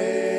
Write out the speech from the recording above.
way.